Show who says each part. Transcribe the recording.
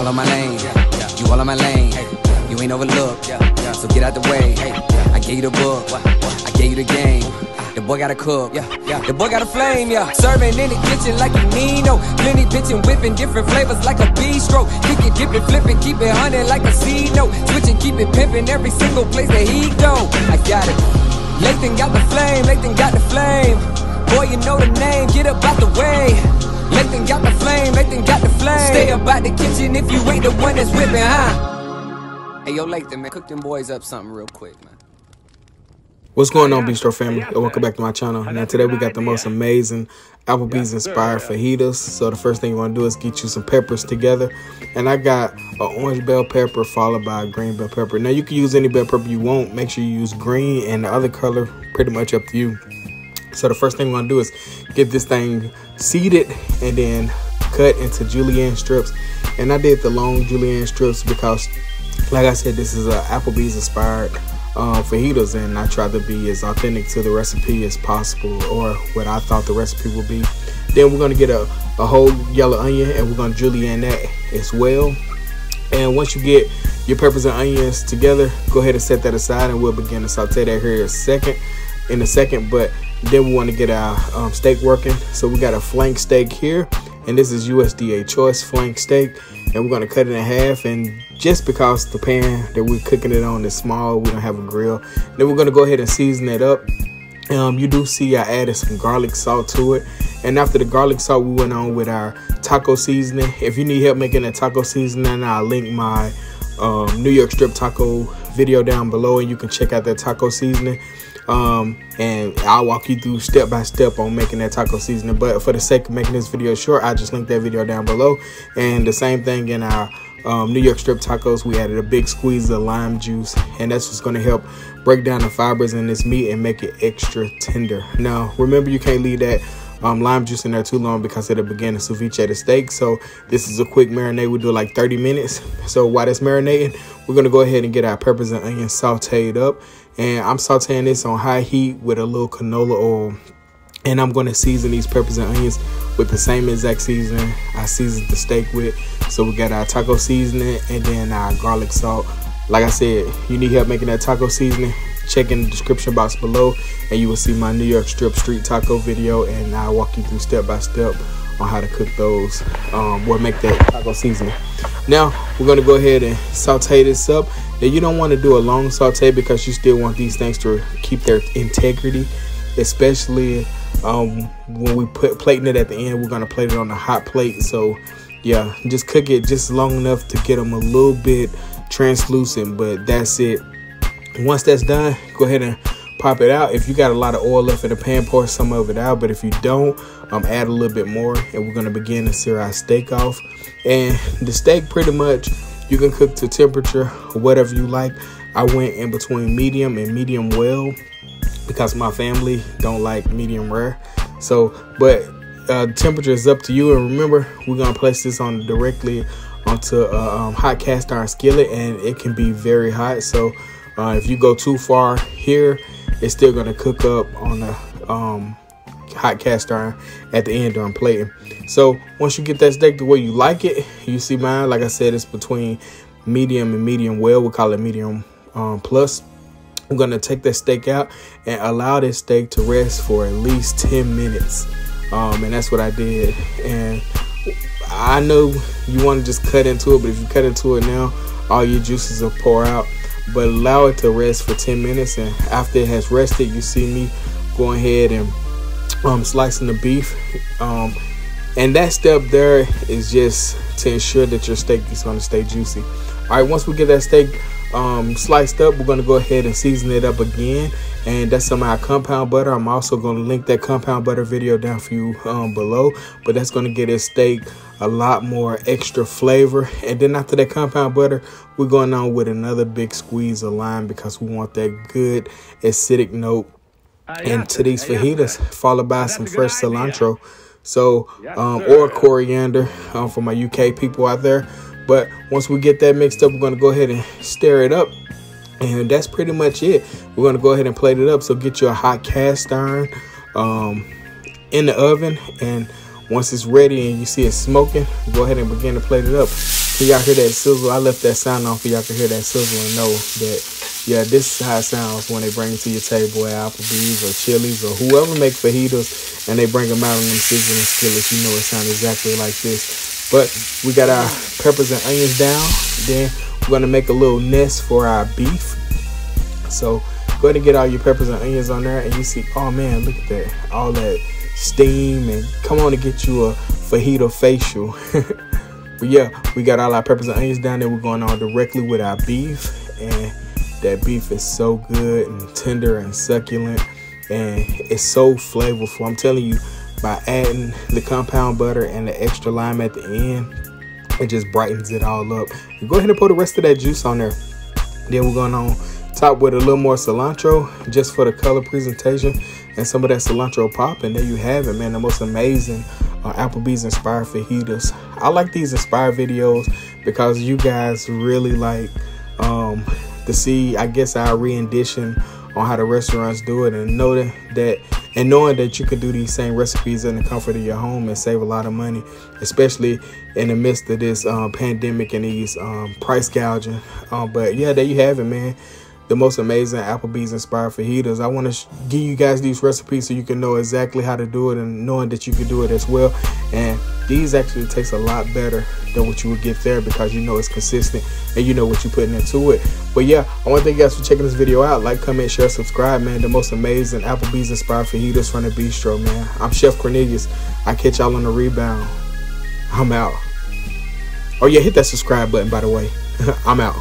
Speaker 1: Fall on my lane. You all on my lane. you ain't overlooked. So get out the way. I gave you the book. I gave you the game. The boy got a cook, yeah, yeah. The boy got a flame, yeah. Serving in the kitchen like you Nino. Plenty pitching, whipping different flavors like a bistro. Kicking, dipping, flipping, keep it hunting like a C note. Switching, keep it pimping every single place that he go. I got it. Lathan got the flame, Lathan got the flame. Boy, you know the name, get up out the way. Stay up out the kitchen if you ain't the one that's whipping, huh? Hey, yo, Lathan, man, cook them boys up something real quick, man.
Speaker 2: What's going on, Bistro family? welcome back to my channel. Now, today we got the most amazing Applebee's inspired fajitas. So the first thing you want to do is get you some peppers together. And I got an orange bell pepper followed by a green bell pepper. Now, you can use any bell pepper you want. Make sure you use green and the other color, pretty much up to you. So the first thing we're to do is get this thing seeded and then cut into julienne strips. And I did the long julienne strips because, like I said, this is a Applebee's inspired uh, fajitas and I tried to be as authentic to the recipe as possible or what I thought the recipe would be. Then we're going to get a, a whole yellow onion and we're going to julienne that as well. And once you get your peppers and onions together, go ahead and set that aside and we'll begin to saute that here in a second. In a second, but then we want to get our um, steak working. So we got a flank steak here and this is USDA choice flank steak. And we're going to cut it in half. And just because the pan that we're cooking it on is small we don't have a grill then we're going to go ahead and season it up. Um, you do see I added some garlic salt to it. And after the garlic salt we went on with our taco seasoning. If you need help making a taco seasoning I'll link my um, New York strip taco video down below and you can check out that taco seasoning um, and I'll walk you through step by step on making that taco seasoning. But for the sake of making this video short, I just linked that video down below. And the same thing in our um, New York strip tacos, we added a big squeeze of lime juice, and that's what's going to help break down the fibers in this meat and make it extra tender. Now, remember, you can't leave that um, lime juice in there too long because it'll begin to ceviche the steak. So this is a quick marinade. We do like 30 minutes. So while it's marinating, we're gonna go ahead and get our peppers and onions sauteed up. And I'm sauteing this on high heat with a little canola oil. And I'm gonna season these peppers and onions with the same exact seasoning I seasoned the steak with. So we got our taco seasoning and then our garlic salt. Like I said, you need help making that taco seasoning, check in the description box below and you will see my New York strip street taco video and I'll walk you through step by step on how to cook those um, or make that taco seasoning. Now we're gonna go ahead and saute this up. Now you don't want to do a long saute because you still want these things to keep their integrity, especially um, when we put plating it at the end. We're gonna plate it on a hot plate. So yeah, just cook it just long enough to get them a little bit translucent, but that's it. Once that's done, go ahead and pop it out. If you got a lot of oil left in the pan, pour some of it out. But if you don't, um, add a little bit more. And we're gonna begin to sear our steak off. And the steak pretty much you can cook to temperature whatever you like. I went in between medium and medium well because my family don't like medium rare. So, but uh, temperature is up to you. And remember, we're gonna place this on directly onto a um, hot cast iron skillet, and it can be very hot. So, uh, if you go too far here, it's still gonna cook up on the um, hot cast iron at the end during plating. So once you get that steak the way you like it, you see mine, like I said, it's between medium and medium well. We call it medium um, plus. I'm gonna take that steak out and allow this steak to rest for at least 10 minutes. Um, and that's what I did. And I know you want to just cut into it, but if you cut into it now, all your juices will pour out but allow it to rest for 10 minutes and after it has rested you see me going ahead and um, slicing the beef. Um, and that step there is just to ensure that your steak is going to stay juicy. All right once we get that steak um, sliced up we're going to go ahead and season it up again. And that's some of our compound butter. I'm also going to link that compound butter video down for you um, below. But that's going to get this steak a lot more extra flavor. And then after that compound butter we're going on with another big squeeze of lime because we want that good acidic note. Into these fajitas followed by some fresh cilantro. So um, or coriander um, for my uk people out there but once we get that mixed up we're going to go ahead and stir it up and that's pretty much it we're going to go ahead and plate it up so get you a hot cast iron um, in the oven and once it's ready and you see it smoking go ahead and begin to plate it up Can y'all hear that sizzle? I left that sound on for y'all to hear that sizzle and know that, yeah, this is how it sounds when they bring it to your table at Applebee's or Chili's or whoever make fajitas and they bring them out in them sizzling skillets. You know it sounds exactly like this. But we got our peppers and onions down. Then we're to make a little nest for our beef. So go ahead and get all your peppers and onions on there and you see, oh man, look at that. All that steam and come on and get you a fajita facial. but yeah, we got all our peppers and onions down there. We're going on directly with our beef, and that beef is so good and tender and succulent, and it's so flavorful. I'm telling you, by adding the compound butter and the extra lime at the end, it just brightens it all up. Go ahead and put the rest of that juice on there. Then we're going on top with a little more cilantro just for the color presentation and some of that cilantro pop. And there you have it, man. The most amazing uh, Applebee's inspired fajitas. I like these inspired videos because you guys really like um, to see, I guess, our rendition on how the restaurants do it and know that, and knowing that you can do these same recipes in the comfort of your home and save a lot of money, especially in the midst of this um, pandemic and these um, price gouging. Um, but yeah, there you have it, man the most amazing Applebee's inspired fajitas. I want to give you guys these recipes so you can know exactly how to do it and knowing that you can do it as well. And these actually taste a lot better than what you would get there because you know it's consistent and you know what you're putting into it. But yeah, I want to thank you guys for checking this video out. Like, comment, share, subscribe, man. The most amazing Applebee's inspired fajitas from the bistro, man. I'm Chef Cornelius. I catch y'all on the rebound. I'm out. Oh yeah, hit that subscribe button by the way. I'm out.